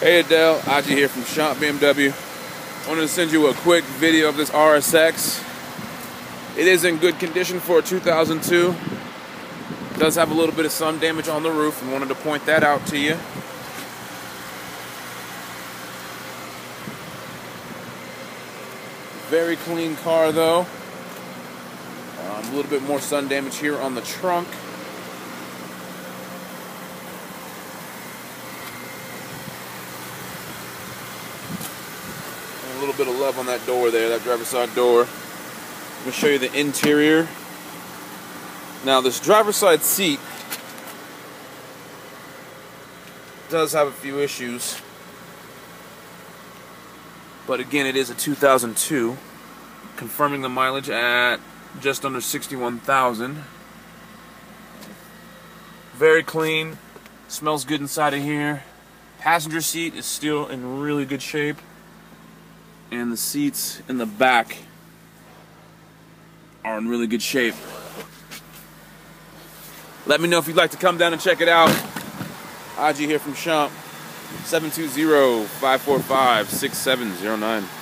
Hey Adele, Aji here from Schomp BMW. I Wanted to send you a quick video of this RSX. It is in good condition for a 2002. It does have a little bit of sun damage on the roof and wanted to point that out to you. Very clean car though. Um, a little bit more sun damage here on the trunk. Little bit of love on that door there, that driver's side door. I'm going to show you the interior. Now this driver's side seat does have a few issues. But again, it is a 2002, confirming the mileage at just under 61,000. Very clean, smells good inside of here. Passenger seat is still in really good shape. And the seats in the back are in really good shape. Let me know if you'd like to come down and check it out. Aji here from Schomp. 720-545-6709.